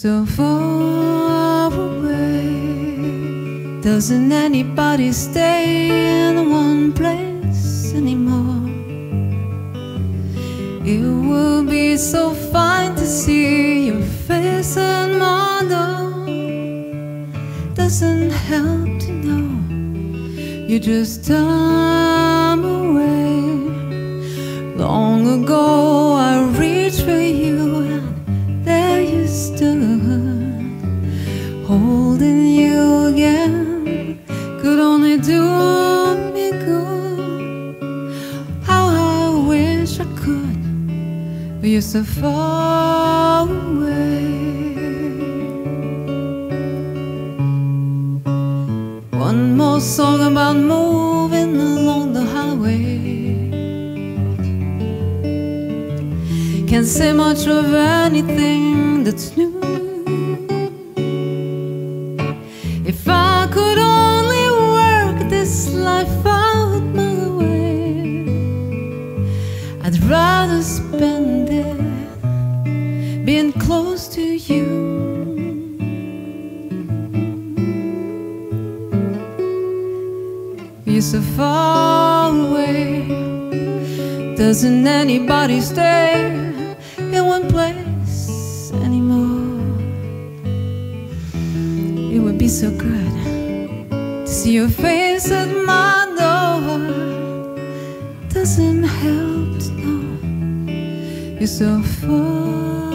So far away, doesn't anybody stay in one place anymore? It will be so fine to see your face and mother. Doesn't help to know you just time away. Long ago, stood, holding you again. Could only do me good. How I wish I could, but you're so far away. One more song about moving along the highway. Can't say much of anything that's new. If I could only work this life out my way, I'd rather spend it being close to you. You're so far away. Doesn't anybody stay in one place It would be so good to see your face at my door. Doesn't help to know you're so far